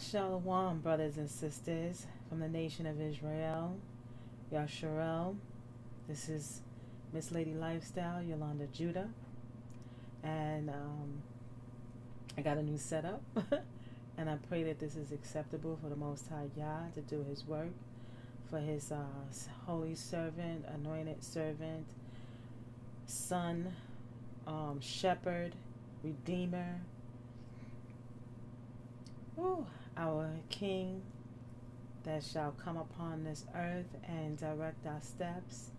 Shalom, brothers and sisters from the nation of Israel. Yasharel. This is Miss Lady Lifestyle, YahLanda Judah. And um, I got a new setup. and I pray that this is acceptable for the Most High Yah to do His work, for His uh, holy servant, anointed servant, son, um, shepherd, redeemer. Ooh, our King that shall come upon this earth and direct our steps,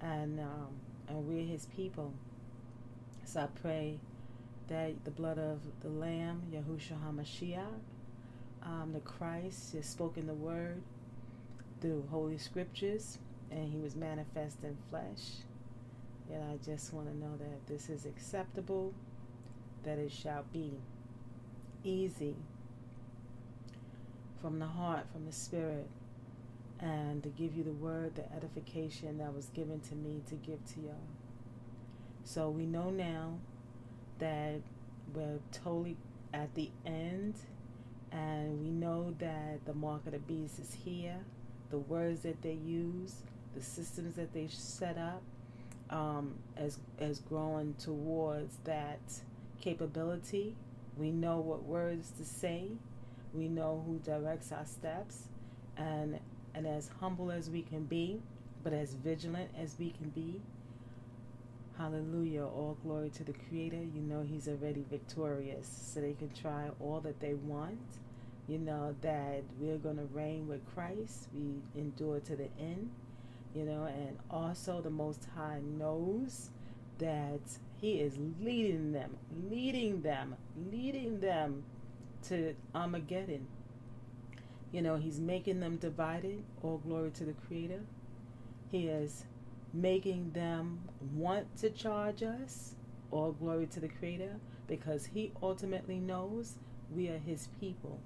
and um, and we're His people. So I pray that the blood of the Lamb, Yahushua Hamashiach, um, the Christ, has spoken the word through Holy Scriptures, and He was manifest in flesh. And I just want to know that this is acceptable, that it shall be easy from the heart, from the spirit, and to give you the word, the edification that was given to me to give to y'all. So we know now that we're totally at the end, and we know that the mark of the beast is here. The words that they use, the systems that they set up, um, as as growing towards that capability. We know what words to say we know who directs our steps, and and as humble as we can be, but as vigilant as we can be. Hallelujah. All glory to the Creator. You know He's already victorious, so they can try all that they want. You know that we're going to reign with Christ. We endure to the end. You know, and also the Most High knows that He is leading them, leading them, leading them to Armageddon. You know, he's making them divided. All glory to the Creator. He is making them want to charge us. All glory to the Creator. Because he ultimately knows we are his people.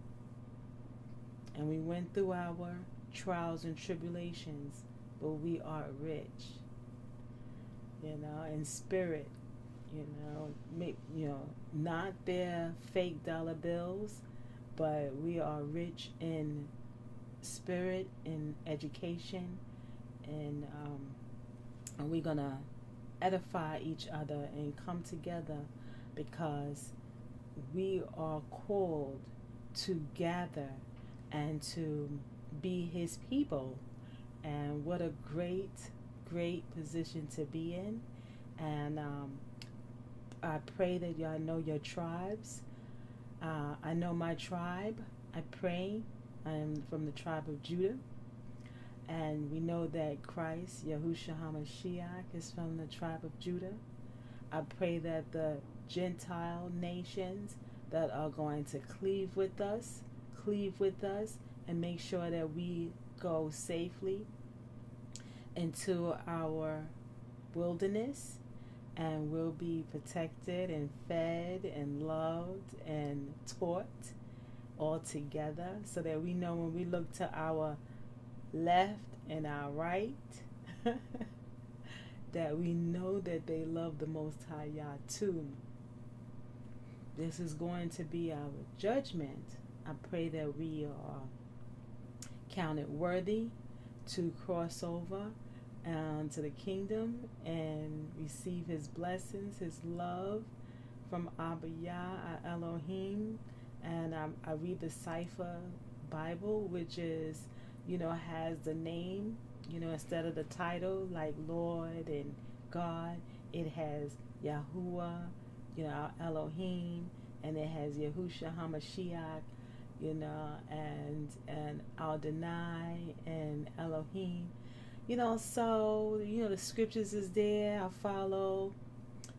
And we went through our trials and tribulations, but we are rich. You know, in spirit, you know, make, you know, not their fake dollar bills, but we are rich in spirit, in education, and um, and we're gonna edify each other and come together because we are called to gather and to be His people, and what a great, great position to be in, and um, I pray that y'all know your tribes. Uh, I know my tribe. I pray. I am from the tribe of Judah. And we know that Christ, Yahushua HaMashiach, is from the tribe of Judah. I pray that the Gentile nations that are going to cleave with us, cleave with us, and make sure that we go safely into our wilderness and we'll be protected and fed and loved and taught all together so that we know when we look to our left and our right that we know that they love the Most High Yah too. This is going to be our judgment. I pray that we are counted worthy to cross over um, to the kingdom and receive his blessings, his love from Abba Yah, Elohim. And um, I read the Cepher Bible, which is, you know, has the name, you know, instead of the title like Lord and God, it has Yahuwah, you know, Elohim, and it has Yahusha Hamashiach, you know, and and Adonai and Elohim you know, so you know the scriptures is there. I follow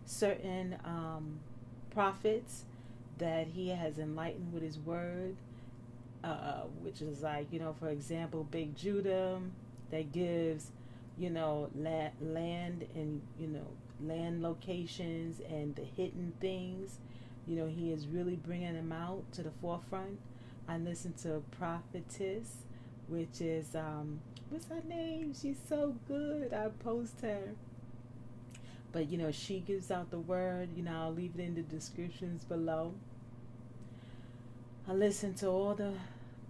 certain um, prophets that he has enlightened with his word, uh, which is like you know, for example, Big Judah that gives you know la- land and you know land locations and the hidden things. You know, he is really bringing them out to the forefront. I listen to prophetess, which is um, what's her name? She's so good. I post her. But you know, she gives out the word. You know, I'll leave it in the descriptions below. I listen to all the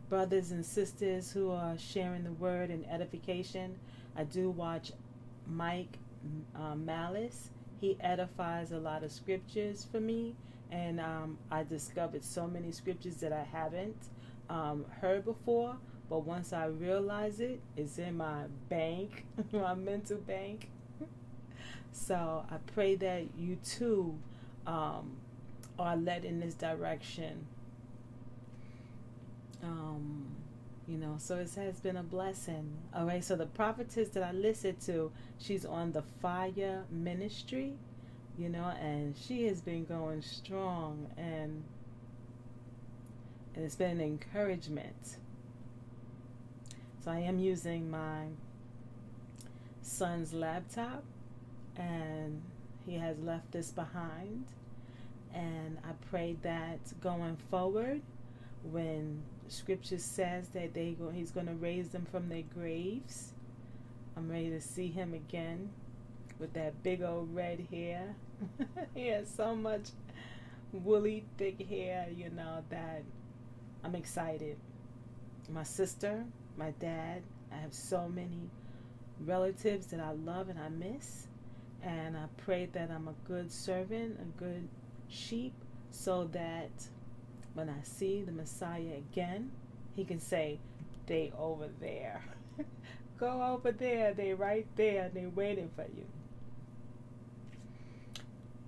brothers and sisters who are sharing the word and edification. I do watch Mike uh, Malice. He edifies a lot of scriptures for me, and um, I discovered so many scriptures that I haven't um, heard before. But once I realize it, it's in my bank, my mental bank. so I pray that you too um, are led in this direction um, you know, so it has been a blessing. All right, so the prophetess that I listened to, she's on the fire ministry, you know, and she has been going strong and, and it's been an encouragement. So I am using my son's laptop and he has left this behind. And I pray that going forward, when scripture says that they go, he's going to raise them from their graves. I'm ready to see him again with that big old red hair. he has so much woolly, thick hair, you know, that I'm excited. My sister, my dad, I have so many relatives that I love and I miss. And I pray that I'm a good servant, a good sheep, so that when I see the Messiah again, he can say, They over there. Go over there. They right there. They waiting for you.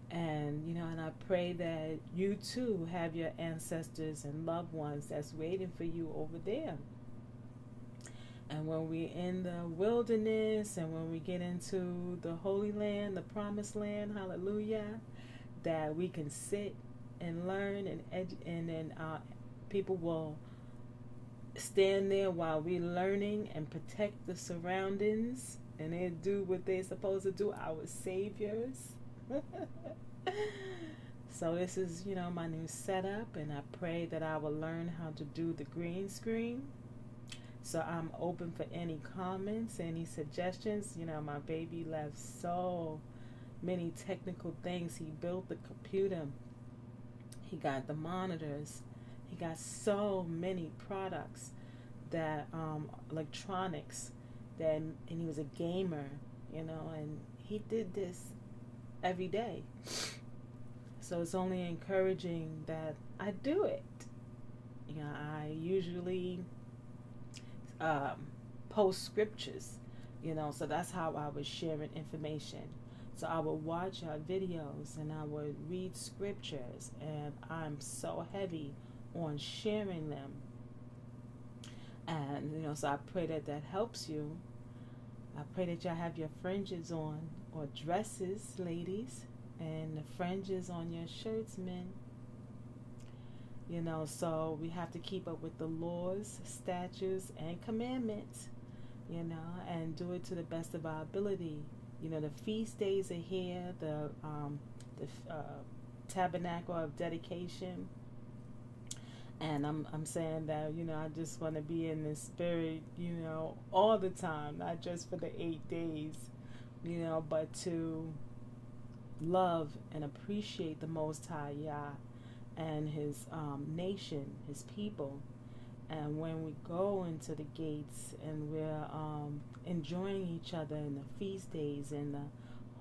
And you know, and I pray that you too have your ancestors and loved ones that's waiting for you over there. And when we're in the wilderness and when we get into the Holy Land, the promised land, hallelujah, that we can sit and learn and edu- and then uh, people will stand there while we're learning and protect the surroundings and they do what they're supposed to do our saviors. So this is you know my new setup and i pray that i will learn how to do the green screen so i'm open for any comments any suggestions you know my baby left so many technical things he built the computer he got the monitors. He got so many products that um, electronics that and he was a gamer, you know, and he did this every day. So it's only encouraging that I do it. You know, I usually um, post scriptures, you know, so that's how I was sharing information. So I would watch our videos and I would read scriptures, and I'm so heavy on sharing them. And, you know, so I pray that that helps you. I pray that y'all have your fringes on or dresses, ladies, and the fringes on your shirts, men. You know, so we have to keep up with the laws, statutes, and commandments, you know, and do it to the best of our ability. You know, the feast days are here, the, um, the uh, tabernacle of dedication. And I'm, I'm saying that, you know, I just want to be in the spirit, you know, all the time, not just for the eight days, you know, but to love and appreciate the Most High Yah and His um, nation, His people and when we go into the gates and we're um, enjoying each other in the feast days and the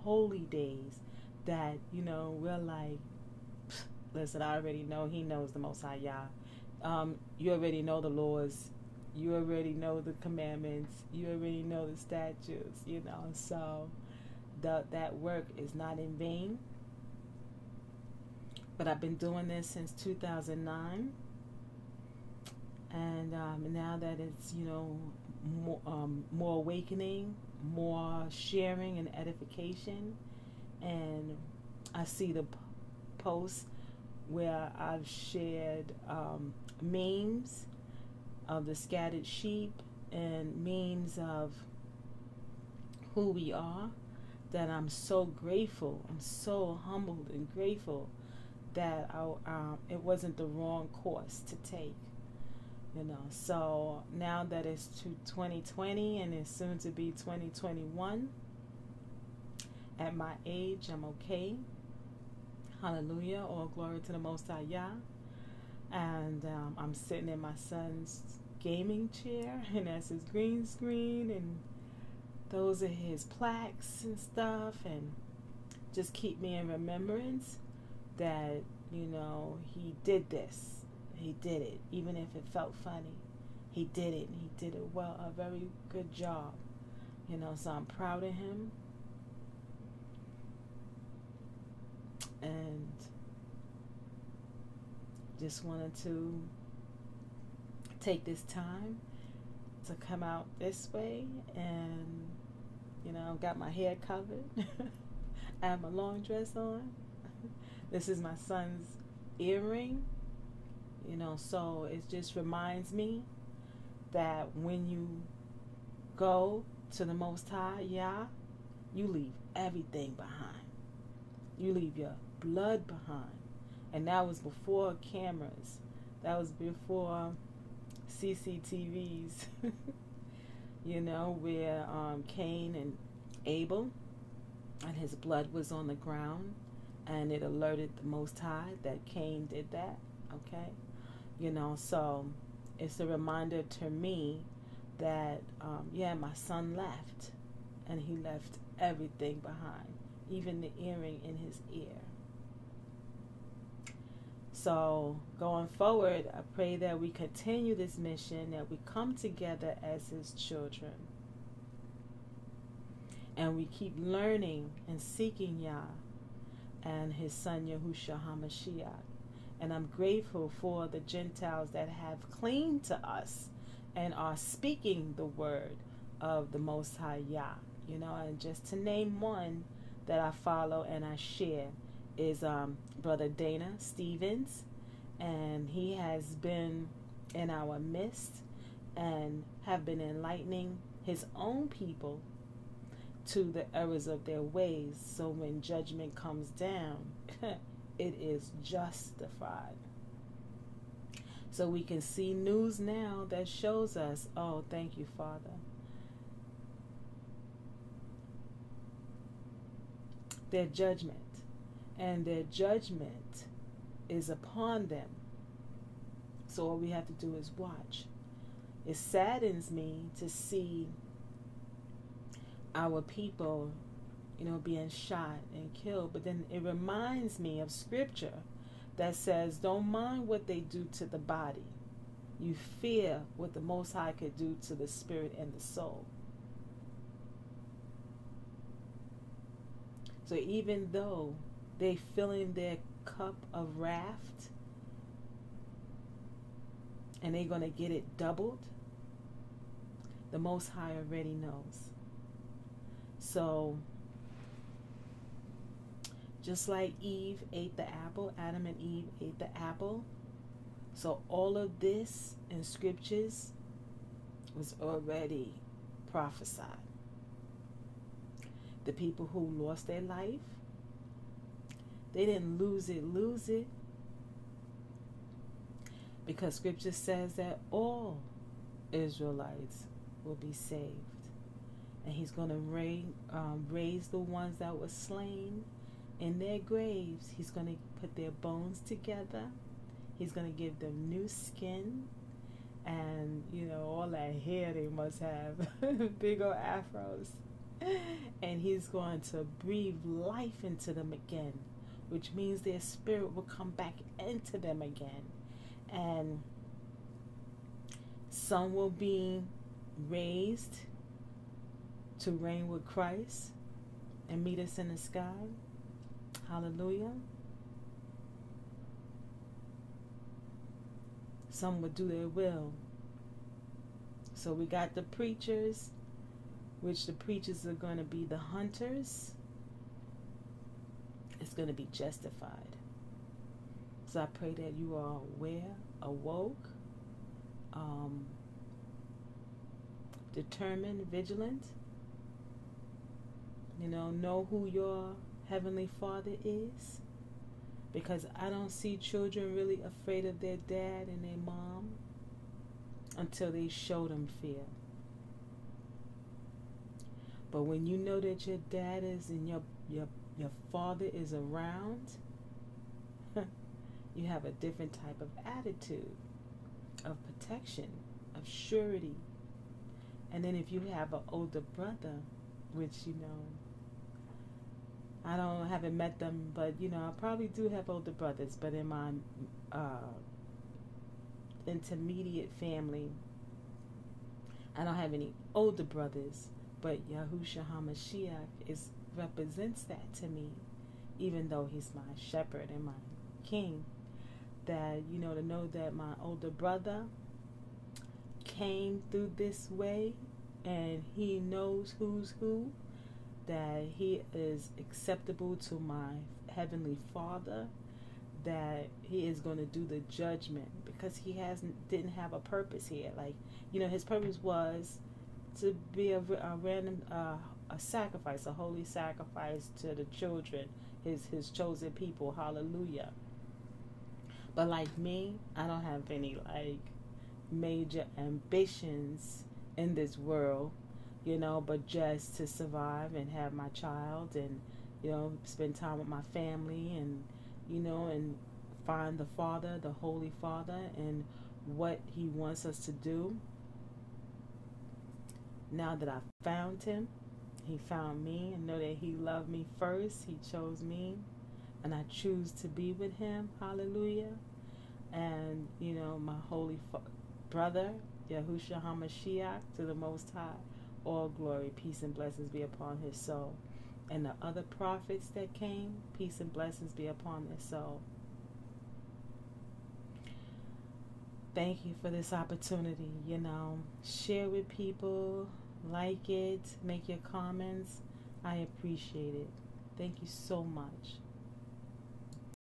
holy days, that, you know, we're like, listen, I already know He knows the Most High Yah. Um, you already know the laws. You already know the commandments. You already know the statutes, you know. So the, that work is not in vain. But I've been doing this since 2009 and um, now that it's you know more, um, more awakening, more sharing and edification, and I see the p- posts where I've shared um, memes of the scattered sheep and memes of who we are. That I'm so grateful. I'm so humbled and grateful that I, um, it wasn't the wrong course to take you know? So now that it's to 2020 and it's soon to be 2021 at my age i'm okay. Hallelujah. All glory to the most high yah. And um, I'm sitting in my son's gaming chair, and that's his green screen, and those are his plaques and stuff, and just keep me in remembrance that you know he did this, he did it, even if it felt funny, he did it, and he did it well, a very good job, you know. So I'm proud of him, and just wanted to take this time to come out this way and you know I've got my hair covered. I have my long dress on this is my son's earring you know so it just reminds me that when you go to the most high yeah you leave everything behind you leave your blood behind and that was before cameras. That was before CCTVs. you know, where um, Cain and Abel, and his blood was on the ground, and it alerted the Most High that Cain did that. Okay, you know, so it's a reminder to me that um, yeah, my son left, and he left everything behind, even the earring in his ear. So, going forward, I pray that we continue this mission, that we come together as His children, and we keep learning and seeking Yah and His Son Yahushua HaMashiach. And I'm grateful for the Gentiles that have clinged to us and are speaking the word of the Most High Yah. You know, and just to name one that I follow and I share is um, Brother Dana Stevens, and he has been in our midst and have been enlightening his own people to the errors of their ways. So when judgment comes down, it is justified. So we can see news now that shows us, oh, thank you, Father. Their judgment and their judgment is upon them. So all we have to do is watch. It saddens me to see our people, you know, being shot and killed, but then it reminds me of scripture that says, Don't mind what they do to the body. You fear what the Most High could do to the spirit and the soul. So even though they filling their cup of wrath and they're going to get it doubled, the Most High already knows. So, just like Eve ate the apple, Adam and Eve ate the apple. So, all of this in scriptures was already prophesied. The people who lost their life they didn't lose it, lose it. Because scripture says that all Israelites will be saved. And he's going to raise, um, raise the ones that were slain in their graves. He's going to put their bones together. He's going to give them new skin. And, you know, all that hair they must have. Big old afros. And he's going to breathe life into them again which means their spirit will come back into them again. And some will be raised to reign with Christ and meet us in the sky. Hallelujah. Some will do their will. So we got the preachers, which the preachers are going to be the hunters It's going to be justified. So I pray that you are aware, awoke, um, determined, vigilant. You know, know who your Heavenly Father is. Because I don't see children really afraid of their dad and their mom until they show them fear. But when you know that your dad is in your, your your father is around, you have a different type of attitude. of protection, of surety. And then if you have an older brother, which you know, I don't haven't met them, but you know, I probably do have older brothers. But in my uh, intermediate family, I don't have any older brothers. But Yahushua Hamashiach is represents that to me, even though he's my shepherd and my king. That you know to know that my older brother came through this way, and he knows who's who that he is acceptable to my heavenly father that he is going to do the judgment because he hasn't didn't have a purpose here. Like you know his purpose was to be a, a random uh, a sacrifice a holy sacrifice to the children his his chosen people. Hallelujah. But like me i don't have any like major ambitions in this world you know, but just to survive and have my child and, you know, spend time with my family and, you know, and find the Father, the Holy Father, and what He wants us to do. Now that I found Him, He found me, and know that He loved me first. He chose me, and I choose to be with Him. Hallelujah. And, you know, my holy fa- brother, Yahushua HaMashiach, to the Most High all glory, peace, and blessings be upon his soul. And the other prophets that came, peace and blessings be upon their soul. Thank you for this opportunity. You know, share with people, like it, make your comments. I appreciate it. Thank you so much.